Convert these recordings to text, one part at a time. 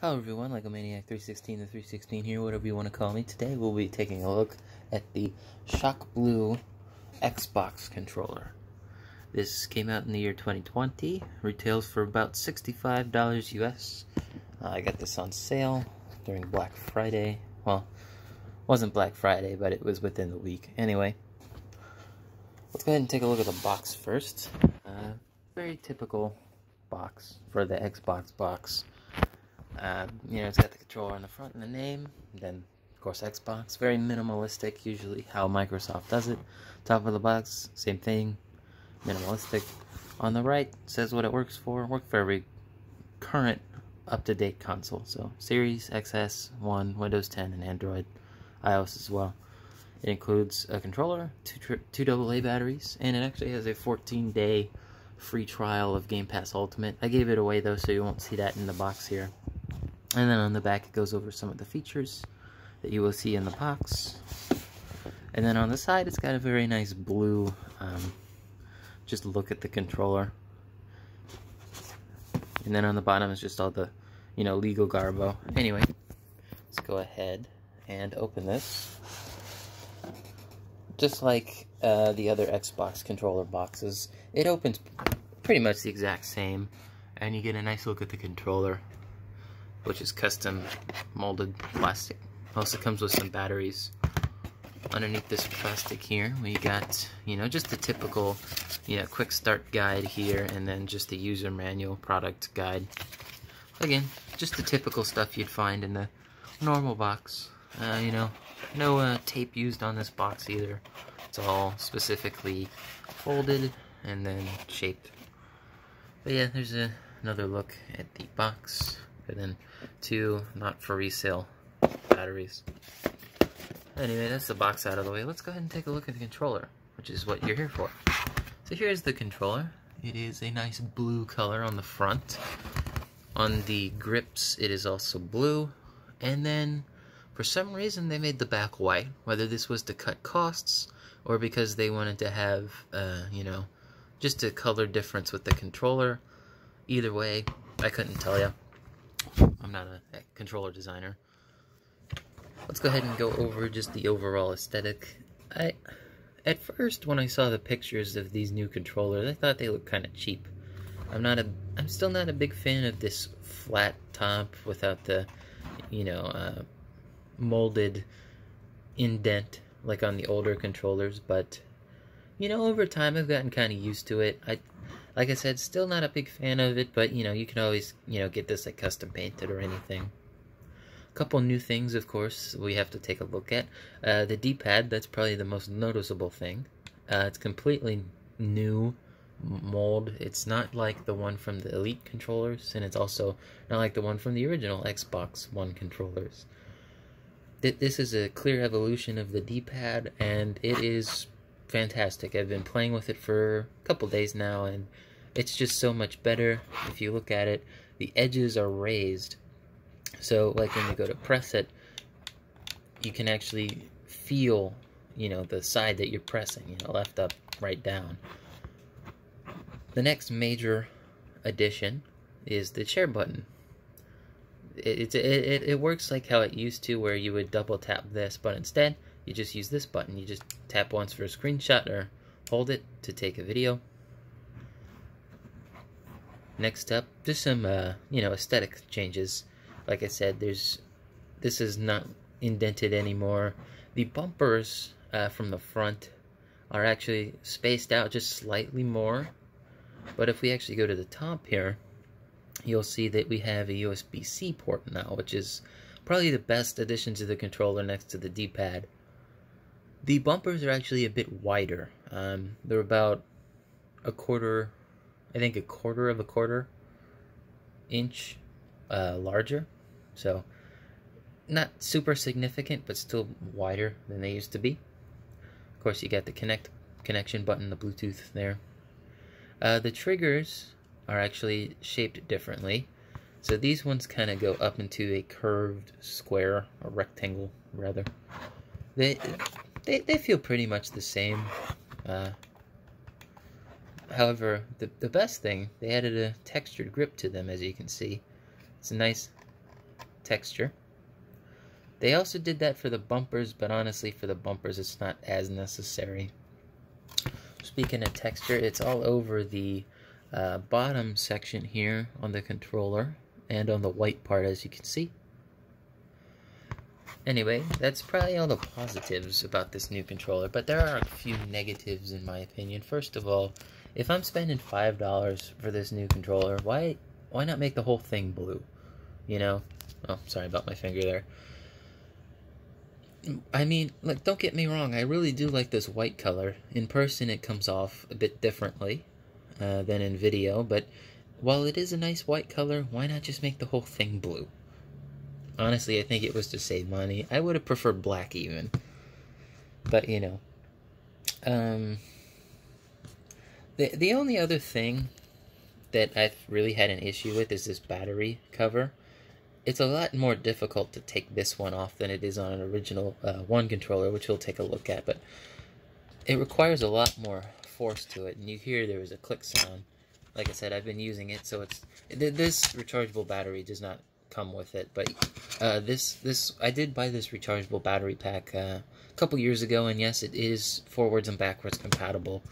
Hello everyone, Legomaniac316 the 316 here, whatever you want to call me. Today we'll be taking a look at the Shock Blue Xbox controller. This came out in the year 2020, retails for about $65 US. Uh, I got this on sale during Black Friday. Well, wasn't Black Friday, but it was within the week. Anyway, let's go ahead and take a look at the box first. Uh, very typical box for the Xbox box. Uh, you know, it's got the controller on the front and the name, then of course Xbox. Very minimalistic, usually how Microsoft does it. Top of the box, same thing, minimalistic. On the right, says what it works for. Work for every current up-to-date console. So Series, XS, One, Windows 10, and Android, iOS as well. It includes a controller, two, two AA batteries, and it actually has a 14-day free trial of Game Pass Ultimate. I gave it away though, so you won't see that in the box here. And then on the back it goes over some of the features that you will see in the box. And then on the side it's got a very nice blue, um, just look at the controller. And then on the bottom is just all the, you know, legal garbo. Anyway, let's go ahead and open this. Just like uh, the other Xbox controller boxes, it opens pretty much the exact same. And you get a nice look at the controller which is custom molded plastic. Also comes with some batteries. Underneath this plastic here, we got, you know, just the typical, you know, quick start guide here, and then just the user manual product guide. Again, just the typical stuff you'd find in the normal box. Uh, you know, no uh, tape used on this box either. It's all specifically folded and then shaped. But yeah, there's a, another look at the box and then two not for resale batteries. Anyway, that's the box out of the way. Let's go ahead and take a look at the controller, which is what you're here for. So here's the controller. It is a nice blue color on the front. On the grips, it is also blue. And then, for some reason, they made the back white. Whether this was to cut costs, or because they wanted to have, uh, you know, just a color difference with the controller. Either way, I couldn't tell you. I'm not a controller designer. Let's go ahead and go over just the overall aesthetic. I, at first, when I saw the pictures of these new controllers, I thought they looked kind of cheap. I'm not a, I'm still not a big fan of this flat top without the, you know, uh, molded indent like on the older controllers, but, you know, over time I've gotten kind of used to it. I, like I said, still not a big fan of it, but, you know, you can always, you know, get this, like, custom painted or anything. A couple new things, of course, we have to take a look at. Uh, the D-pad, that's probably the most noticeable thing. Uh, it's completely new mold. It's not like the one from the Elite controllers, and it's also not like the one from the original Xbox One controllers. This is a clear evolution of the D-pad, and it is fantastic. I've been playing with it for a couple days now, and it's just so much better. If you look at it, the edges are raised. So, like when you go to press it, you can actually feel, you know, the side that you're pressing, you know, left up, right down. The next major addition is the share button. It, it, it, it works like how it used to, where you would double tap this, but instead, you just use this button. You just tap once for a screenshot or hold it to take a video. Next up, just some, uh, you know, aesthetic changes. Like I said, there's, this is not indented anymore. The bumpers uh, from the front are actually spaced out just slightly more. But if we actually go to the top here, you'll see that we have a USB-C port now, which is probably the best addition to the controller next to the D-pad. The bumpers are actually a bit wider. Um, they're about a quarter I think a quarter of a quarter inch uh, larger. So not super significant, but still wider than they used to be. Of course, you got the connect connection button, the Bluetooth there. Uh, the triggers are actually shaped differently. So these ones kind of go up into a curved square, or rectangle, rather. They, they, they feel pretty much the same. Uh, However, the, the best thing, they added a textured grip to them, as you can see. It's a nice, texture. They also did that for the bumpers, but honestly for the bumpers it's not as necessary. Speaking of texture, it's all over the uh, bottom section here on the controller and on the white part as you can see. Anyway, that's probably all the positives about this new controller, but there are a few negatives in my opinion. First of all, if I'm spending $5 for this new controller, why why not make the whole thing blue? You know? Oh, sorry about my finger there. I mean, like, don't get me wrong, I really do like this white color. In person, it comes off a bit differently uh, than in video, but while it is a nice white color, why not just make the whole thing blue? Honestly, I think it was to save money. I would have preferred black even. But, you know. Um, the, the only other thing that I've really had an issue with is this battery cover. It's a lot more difficult to take this one off than it is on an original uh, one controller, which we'll take a look at. But it requires a lot more force to it, and you hear there is a click sound. Like I said, I've been using it, so it's this rechargeable battery does not come with it. But uh, this this I did buy this rechargeable battery pack uh, a couple years ago, and yes, it is forwards and backwards compatible.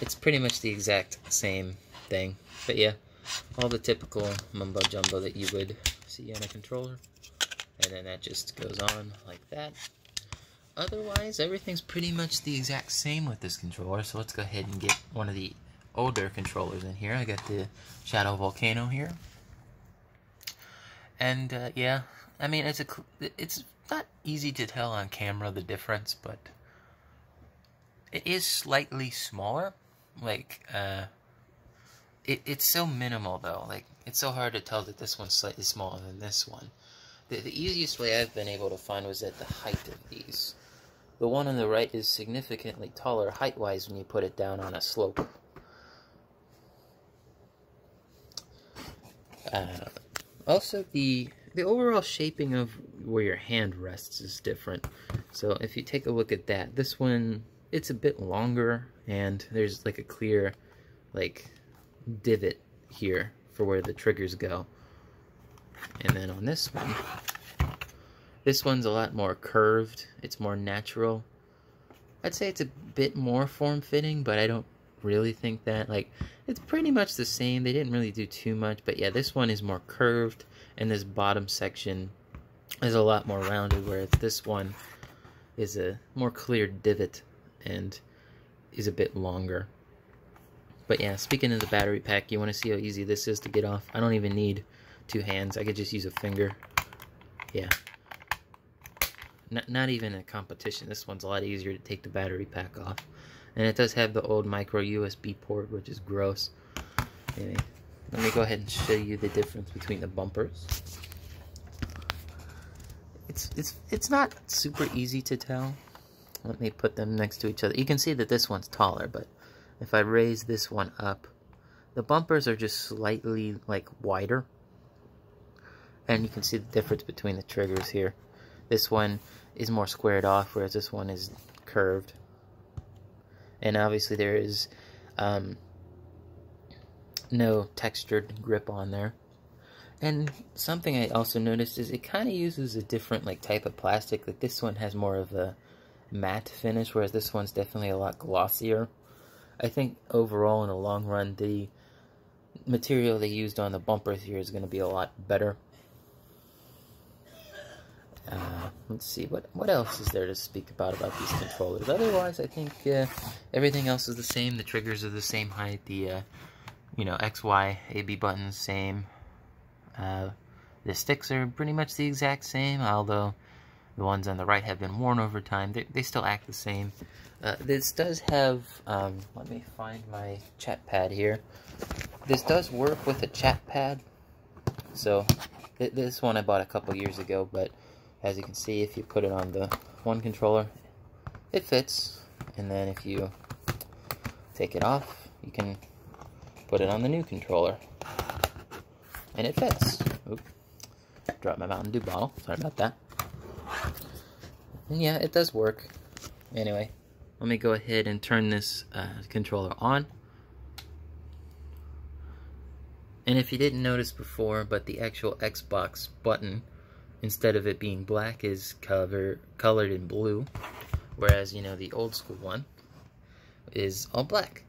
It's pretty much the exact same thing. But yeah, all the typical mumbo jumbo that you would see on a controller. And then that just goes on like that. Otherwise, everything's pretty much the exact same with this controller. So let's go ahead and get one of the older controllers in here. I got the Shadow Volcano here. And uh, yeah, I mean, it's a it's not easy to tell on camera the difference, but it is slightly smaller. Like, uh, it, it's so minimal though. Like it's so hard to tell that this one's slightly smaller than this one. The, the easiest way I've been able to find was at the height of these. The one on the right is significantly taller height-wise when you put it down on a slope. Uh, also, the the overall shaping of where your hand rests is different. So if you take a look at that, this one, it's a bit longer, and there's like a clear, like, divot here for where the triggers go. And then on this one, this one's a lot more curved. It's more natural. I'd say it's a bit more form-fitting, but I don't really think that. Like, it's pretty much the same. They didn't really do too much, but yeah, this one is more curved, and this bottom section is a lot more rounded, whereas this one is a more clear divot and is a bit longer. But yeah, speaking of the battery pack, you want to see how easy this is to get off. I don't even need two hands. I could just use a finger. Yeah. Not, not even a competition. This one's a lot easier to take the battery pack off. And it does have the old micro USB port, which is gross. Anyway, let me go ahead and show you the difference between the bumpers. It's, it's, it's not super easy to tell. Let me put them next to each other. You can see that this one's taller, but if I raise this one up, the bumpers are just slightly like wider. And you can see the difference between the triggers here. This one is more squared off, whereas this one is curved. And obviously there is um, no textured grip on there. And something I also noticed is it kind of uses a different like type of plastic. Like this one has more of a matte finish, whereas this one's definitely a lot glossier. I think overall in the long run, the material they used on the bumpers here is going to be a lot better. Uh, let's see, what what else is there to speak about about these controllers? Otherwise, I think uh, everything else is the same. The triggers are the same height. The, uh, you know, X, Y, A, B buttons, same. Uh, the sticks are pretty much the exact same, although the ones on the right have been worn over time. They, they still act the same. Uh, this does have, um, let me find my chat pad here. This does work with a chat pad. So, th this one I bought a couple years ago, but as you can see, if you put it on the one controller, it fits. And then if you take it off, you can put it on the new controller. And it fits. Oop. Drop my Mountain Dew bottle. Sorry about that. And yeah, it does work. Anyway, let me go ahead and turn this uh, controller on. And if you didn't notice before, but the actual Xbox button instead of it being black, is cover colored in blue, whereas you know the old school one is all black.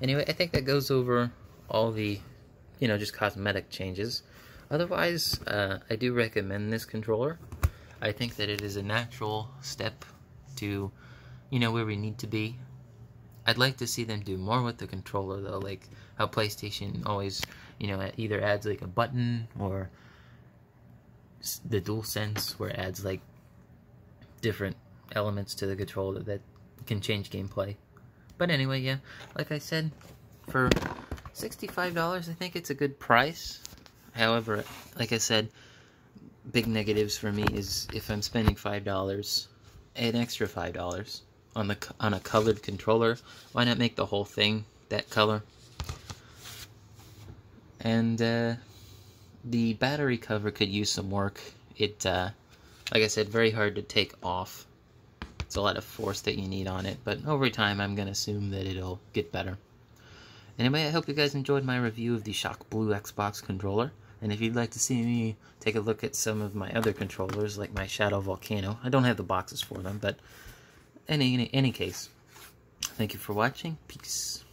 Anyway, I think that goes over all the, you know, just cosmetic changes. Otherwise, uh, I do recommend this controller. I think that it is a natural step to, you know, where we need to be. I'd like to see them do more with the controller though, like how PlayStation always, you know, either adds like a button or the DualSense where it adds like different elements to the controller that can change gameplay. But anyway, yeah, like I said, for $65, I think it's a good price. However, like I said, big negatives for me is if I'm spending $5, an extra $5 on the on a colored controller, why not make the whole thing that color? And uh, the battery cover could use some work. It, uh, like I said, very hard to take off. It's a lot of force that you need on it, but over time I'm going to assume that it'll get better. Anyway, I hope you guys enjoyed my review of the Shock Blue Xbox controller. And if you'd like to see me take a look at some of my other controllers, like my Shadow Volcano, I don't have the boxes for them, but in any, any case, thank you for watching. Peace.